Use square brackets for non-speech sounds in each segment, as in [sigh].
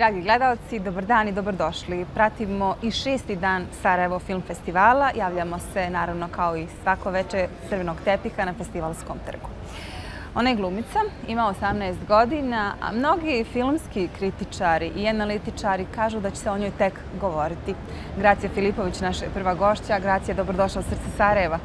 Dragi gledalci, dobar dan i dobrodošli. Pratimo i šesti dan Sarajevo Film Festivala. Javljamo se naravno kao i svako veče crvenog tepiha na festivalskom trgu. Ona je glumica, ima 18 godina, a mnogi filmski kritičari i analitičari kažu da će se o njoj tek govoriti. Gracija Filipović, naša prva gošća. Gracija, dobrodošla u srce Sarajeva.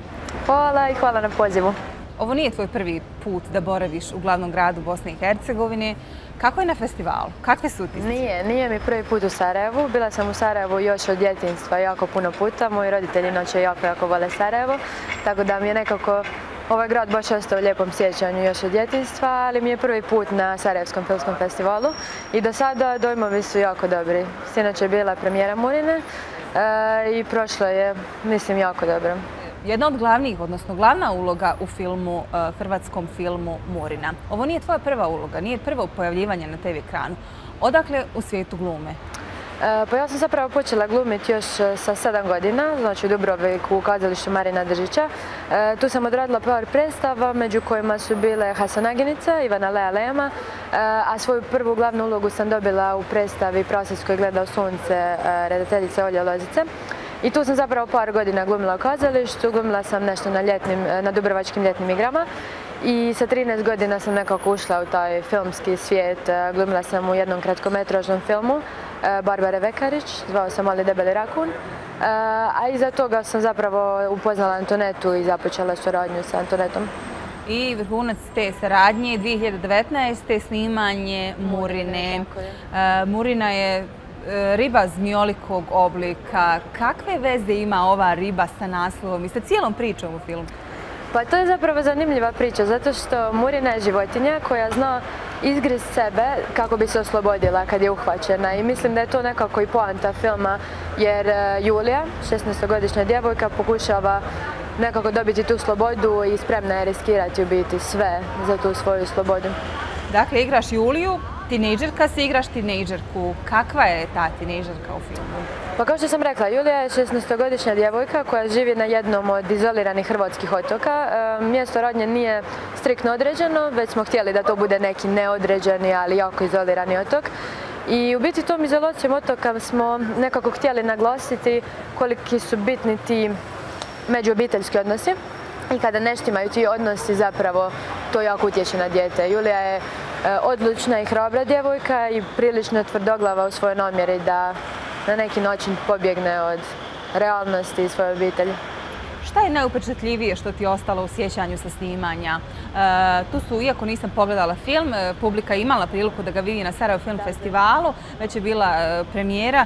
Hvala i hvala na pozivu. Ovo nije tvoj prvi put da boraviš u glavnom gradu Bosne i Hercegovine. Kako je na festivalu? Kakve su utisci? Nije, nije mi prvi put u Sarajevu. Bila sam u Sarajevu još od djetinstva jako puno puta. Moji roditelji inače jako, jako vole Sarajevo. Tako da mi je nekako ovaj grad baš ostao u lijepom sjećanju još od djetinstva, ali mi je prvi put na Sarajevskom filmskom festivalu i do sada dojmovi su jako dobri. Sinoć je bila premijera Murine e, i prošlo je, mislim, jako dobro jedna od glavnih, odnosno glavna uloga u filmu, e, hrvatskom filmu Murina. Ovo nije tvoja prva uloga, nije prvo pojavljivanje na TV ekranu. Odakle u svijetu glume? E, pa ja sam zapravo počela glumiti još e, sa sedam godina, znači u Dubroviku u kazalištu Marina Držića. Tu sam odradila par predstava, među kojima su bile Hasanaginica, Ivana Lea Lema, a svoju prvu glavnu ulogu sam dobila u predstavi Prasec koji gleda u sunce redateljice Olje Lozice. I tu sam zapravo par godina glumila u kazalištu, glumila sam nešto na, ljetnim, na Dubrovačkim ljetnim igrama i sa 13 godina sam nekako ušla u taj filmski svijet. Glumila sam u jednom kratkometražnom filmu e, Barbara Vekarić, zvao sam Mali debeli rakun. E, a iza toga sam zapravo upoznala Antonetu i započela suradnju sa Antonetom. I vrhunac te saradnje 2019. snimanje Murine. E, Murina je E, riba zmijolikog oblika. Kakve veze ima ova riba sa naslovom i sa cijelom pričom u filmu? Pa to je zapravo zanimljiva priča, zato što Murina je životinja koja zna izgriz sebe kako bi se oslobodila kad je uhvaćena i mislim da je to nekako i poanta filma jer e, Julija, 16-godišnja djevojka, pokušava nekako dobiti tu slobodu i spremna je riskirati u biti sve za tu svoju slobodu. Dakle, igraš Juliju, tinejdžerka se igraš tinejdžerku. Kakva je ta tinejdžerka u filmu? Pa kao što sam rekla, Julija je 16-godišnja djevojka koja živi na jednom od izoliranih hrvatskih otoka. E, mjesto rodnje nije striktno određeno, već smo htjeli da to bude neki neodređeni, ali jako izolirani otok. I u biti tom izolacijom otoka smo nekako htjeli naglasiti koliki su bitni ti međuobiteljski odnosi i kada imaju ti odnosi zapravo to jako utječe na dijete. Julija je E, odlučna i hrabra djevojka i prilično tvrdoglava u svojoj namjeri da na neki način pobjegne od realnosti i svoje obitelji. Šta je najupečatljivije što ti je ostalo u sjećanju sa snimanja? E, tu su, iako nisam pogledala film, e, publika imala priliku da ga vidi na Sarajevo Film Festivalu, već je bila premijera.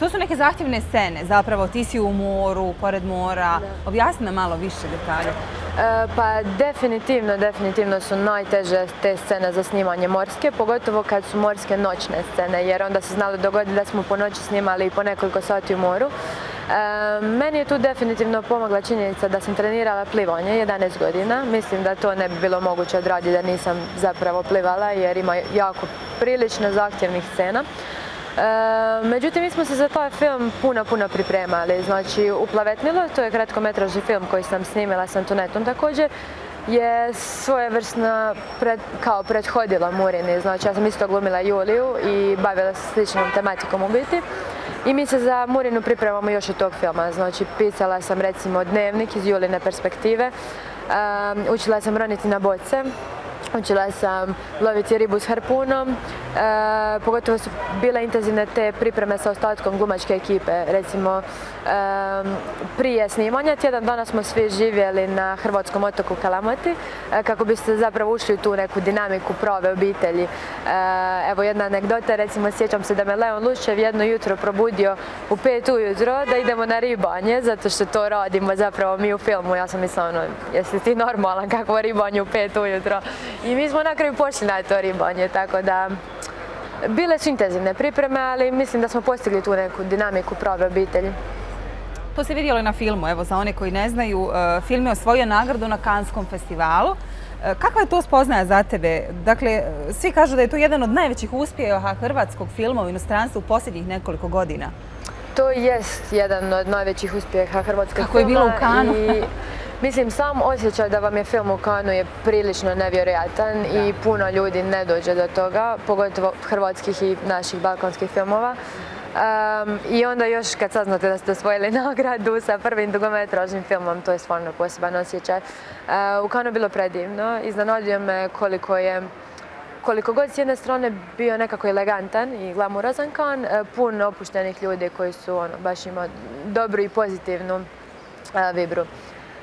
To su neke zahtjevne scene, zapravo ti si u moru, pored mora. Objasni nam malo više detalje. E, pa definitivno, definitivno su najteže te scene za snimanje morske, pogotovo kad su morske noćne scene, jer onda se znalo dogoditi da smo po noći snimali i po nekoliko sati u moru. E, meni je tu definitivno pomogla činjenica da sam trenirala plivanje 11 godina. Mislim da to ne bi bilo moguće odraditi da nisam zapravo plivala jer ima jako prilično zahtjevnih scena. E, međutim, mi smo se za taj film puno, puno pripremali. Znači, Uplavetnilo, to je kratkometražni film koji sam snimila s Antonetom također, je svojevrsna pred, kao prethodila Murini. Znači, ja sam isto glumila Juliju i bavila se sličnom tematikom u biti. I mi se za Murinu pripremamo još od tog filma. Znači, pisala sam recimo dnevnik iz Juline perspektive. Um, učila sam roniti na boce, Učila sam loviti ribu s harpunom, e, pogotovo su bile intenzivne te pripreme sa ostatkom glumačke ekipe. Recimo, e, prije snimanja tjedan dana smo svi živjeli na hrvatskom otoku Kalamoti e, kako biste zapravo ušli u tu neku dinamiku prave obitelji. Evo jedna anegdota, recimo sjećam se da me Leon Lušev jedno jutro probudio u pet ujutro da idemo na ribanje, zato što to radimo zapravo mi u filmu. Ja sam mislila, ono, jesi ti normalan kakvo ribanje u pet ujutro? I mi smo na kraju pošli na to ribanje, tako da bile su intenzivne pripreme, ali mislim da smo postigli tu neku dinamiku prave obitelji. To se vidjelo i na filmu, evo za one koji ne znaju, e, film je osvojio nagradu na Kanskom festivalu. E, kakva je to spoznaja za tebe? Dakle, svi kažu da je to jedan od najvećih uspjeha hrvatskog filma u inostranstvu u posljednjih nekoliko godina. To jest jedan od najvećih uspjeha hrvatskog filma. Kako je bilo u Kanu? [laughs] Mislim, sam osjećaj da vam je film u Kanu je prilično nevjerojatan i puno ljudi ne dođe do toga, pogotovo hrvatskih i naših balkonskih filmova. I onda još kad saznate da ste osvojili [laughs] nagradu sa prvim dugometražnim filmom, to je stvarno poseban osjećaj. Uh, u Kanu je bilo predivno, iznenadio me koliko je koliko god s jedne strane bio nekako elegantan i glamurazan kan, uh, pun opuštenih ljudi koji su ono, baš imao dobru i pozitivnu uh, vibru.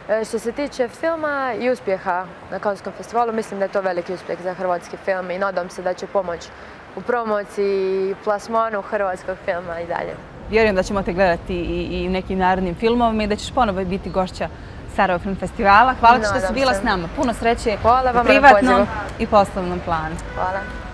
Što se tiče filma i uspjeha na Kanskom festivalu, mislim da je to veliki uspjeh za hrvatski film i nadam se da će pomoći u promociji i plasmanu hrvatskog filma i dalje. Vjerujem da ćemo te gledati i, u nekim narodnim filmovima i da ćeš ponovo biti gošća Sarajevo Film Festivala. Hvala što si bila s nama. Puno sreće Hvala u privatnom i poslovnom planu. Hvala.